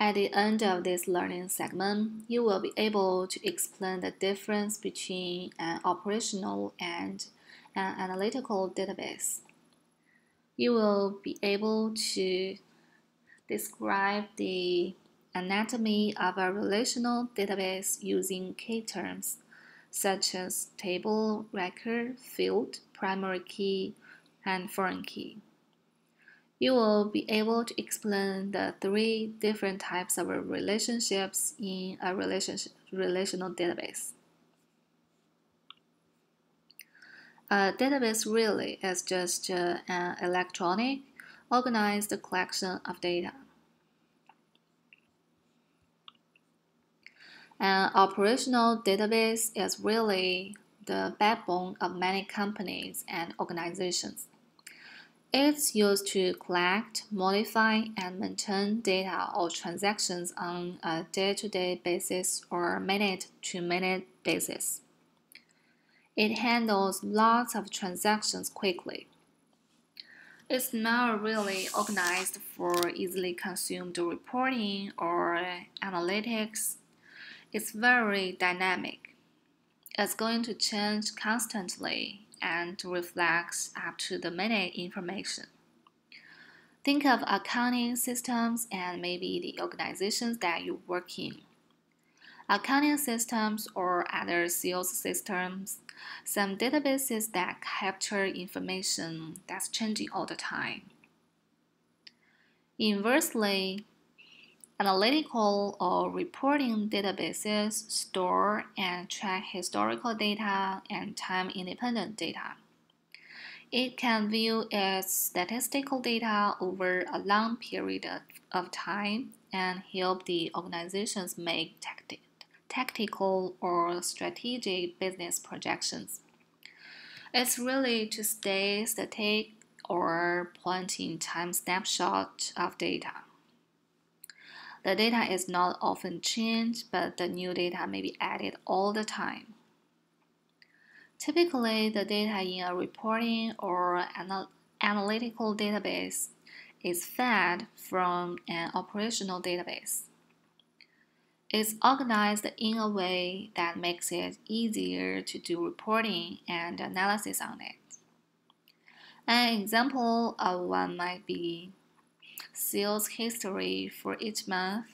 At the end of this learning segment, you will be able to explain the difference between an operational and an analytical database. You will be able to describe the anatomy of a relational database using key terms such as table, record, field, primary key, and foreign key. You will be able to explain the three different types of relationships in a relationship, relational database. A database really is just uh, an electronic, organized collection of data. An operational database is really the backbone of many companies and organizations. It's used to collect, modify, and maintain data or transactions on a day to day basis or minute to minute basis. It handles lots of transactions quickly. It's not really organized for easily consumed reporting or analytics it's very dynamic. It's going to change constantly and reflects up to the minute information. Think of accounting systems and maybe the organizations that you work in. Accounting systems or other sales systems, some databases that capture information that's changing all the time. Inversely, Analytical or reporting databases store and track historical data and time independent data. It can view its statistical data over a long period of time and help the organizations make tacti tactical or strategic business projections. It's really to stay static or point in time snapshot of data. The data is not often changed, but the new data may be added all the time. Typically, the data in a reporting or anal analytical database is fed from an operational database. It's organized in a way that makes it easier to do reporting and analysis on it. An example of one might be sales history for each month,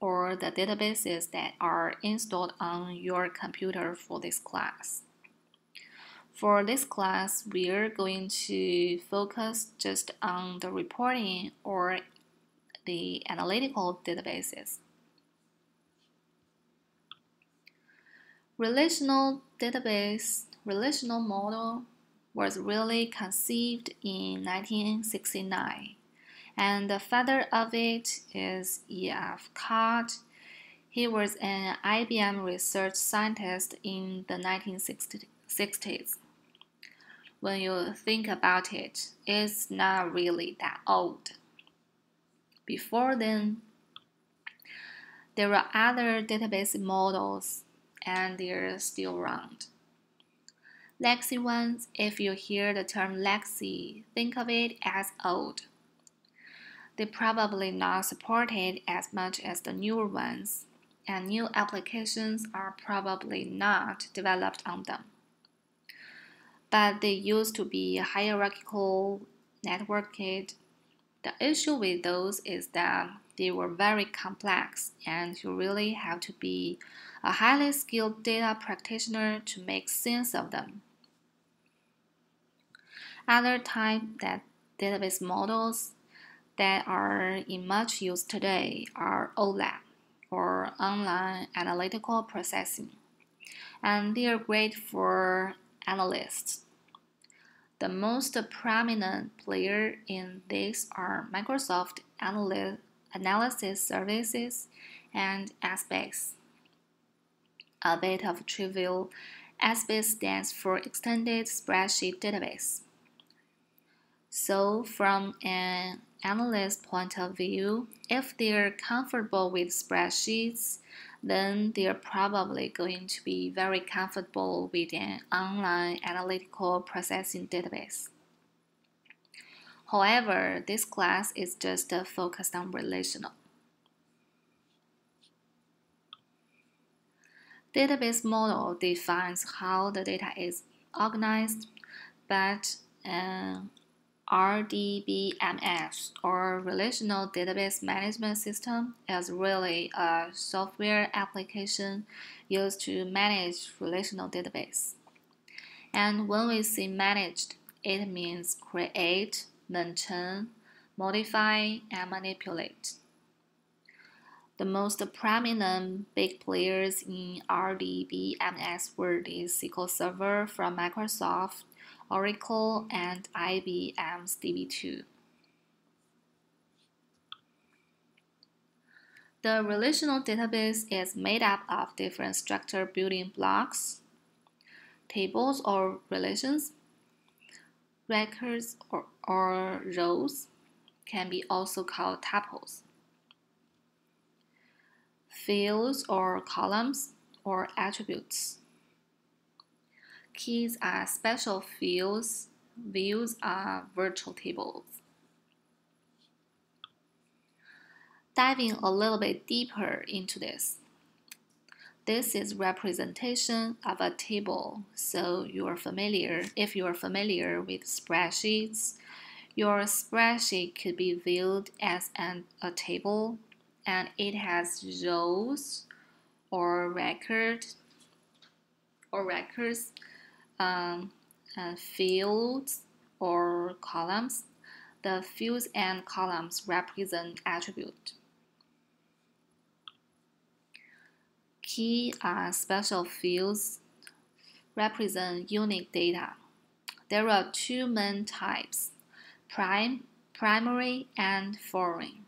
or the databases that are installed on your computer for this class. For this class, we're going to focus just on the reporting or the analytical databases. Relational database relational model was really conceived in 1969 and the father of it is E.F. Codd. He was an IBM research scientist in the 1960s. When you think about it, it's not really that old. Before then, there were other database models and they're still around. Legacy ones, if you hear the term legacy, think of it as old they probably not supported as much as the newer ones, and new applications are probably not developed on them. But they used to be hierarchical, networked. The issue with those is that they were very complex, and you really have to be a highly skilled data practitioner to make sense of them. Other type that database models that are in much use today are OLAP, or Online Analytical Processing, and they are great for analysts. The most prominent player in this are Microsoft Analy Analysis Services and Essbase. A bit of trivial, Essbase stands for Extended Spreadsheet Database. So, from an analyst point of view, if they're comfortable with spreadsheets, then they're probably going to be very comfortable with an online analytical processing database. However, this class is just uh, focused on relational. Database model defines how the data is organized, but RDBMS or Relational Database Management System is really a software application used to manage relational database. And when we say managed, it means create, maintain, modify, and manipulate. The most prominent big players in RDBMS were the SQL Server from Microsoft, Oracle, and IBM's DB2. The relational database is made up of different structure building blocks, tables or relations, records or, or rows, can be also called tuples fields or columns or attributes. Keys are special fields, views are virtual tables. Diving a little bit deeper into this. This is representation of a table, so you are familiar. If you are familiar with spreadsheets, your spreadsheet could be viewed as an, a table and it has rows or records or records, um, fields or columns. The fields and columns represent attribute. Key are special fields represent unique data. There are two main types, prime, primary and foreign.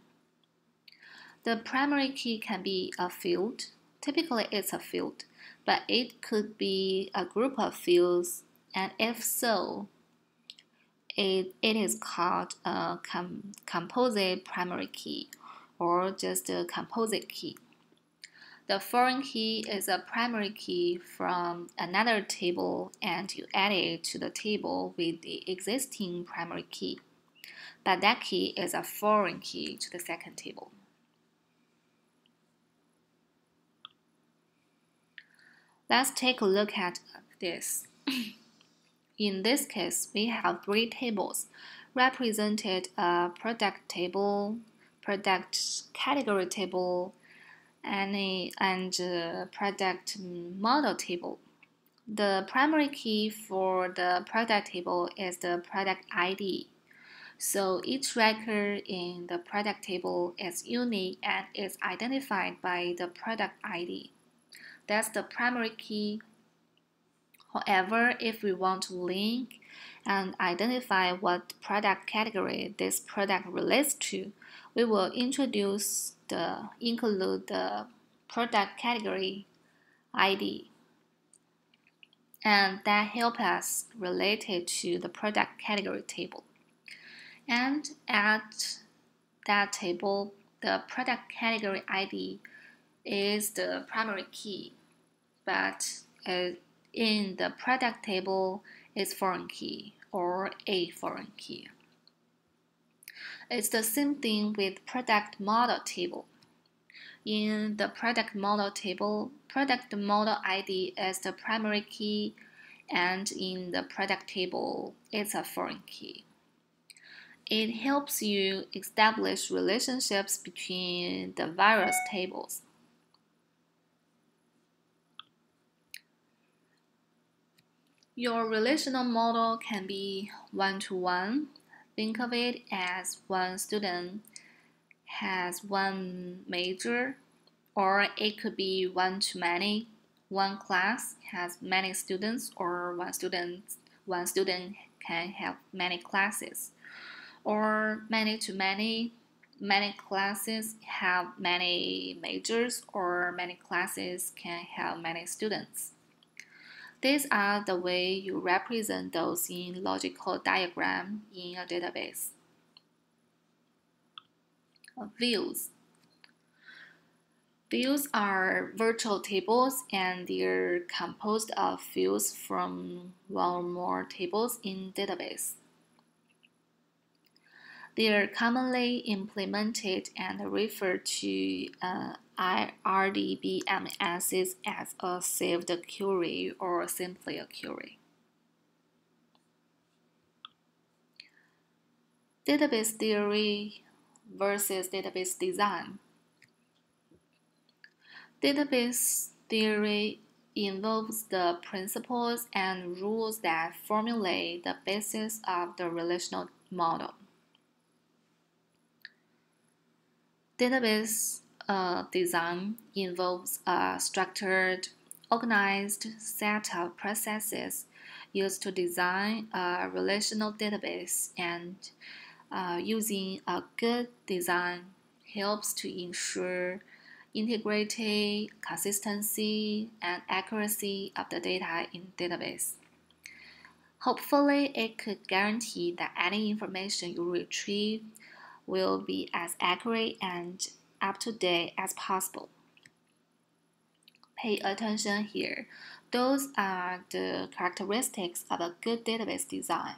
The primary key can be a field. Typically, it's a field, but it could be a group of fields, and if so, it, it is called a com composite primary key or just a composite key. The foreign key is a primary key from another table and you add it to the table with the existing primary key. But that key is a foreign key to the second table. Let's take a look at this. In this case, we have three tables represented a product table, product category table, and a, and a product model table. The primary key for the product table is the product ID. So each record in the product table is unique and is identified by the product ID. That's the primary key. However, if we want to link and identify what product category this product relates to, we will introduce the include the product category ID. And that help us related to the product category table. And at that table, the product category ID is the primary key but uh, in the product table is foreign key or a foreign key. It's the same thing with product model table. In the product model table, product model ID is the primary key and in the product table, it's a foreign key. It helps you establish relationships between the various tables. Your relational model can be one to one. Think of it as one student has one major, or it could be one to many. One class has many students, or one student one student can have many classes, or many to many. Many classes have many majors, or many classes can have many students. These are the way you represent those in logical diagram in a database. Views. Views are virtual tables and they're composed of fields from one or more tables in database. They are commonly implemented and referred to uh, RDBMSs as a saved query or simply a query. Database theory versus database design. Database theory involves the principles and rules that formulate the basis of the relational model. Database uh, design involves a structured, organized set of processes used to design a relational database and uh, using a good design helps to ensure integrity, consistency, and accuracy of the data in database. Hopefully, it could guarantee that any information you retrieve will be as accurate and up to date as possible. Pay attention here. Those are the characteristics of a good database design.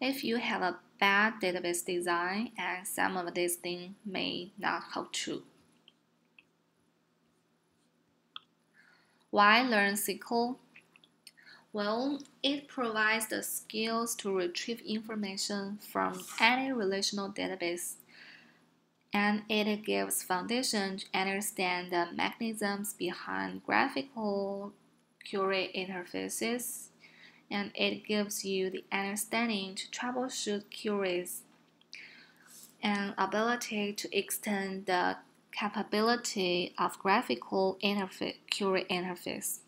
If you have a bad database design, and some of these things may not hold true. Why learn SQL? Well, it provides the skills to retrieve information from any relational database and it gives foundation to understand the mechanisms behind graphical query interfaces and it gives you the understanding to troubleshoot queries and ability to extend the capability of graphical interface, query interface.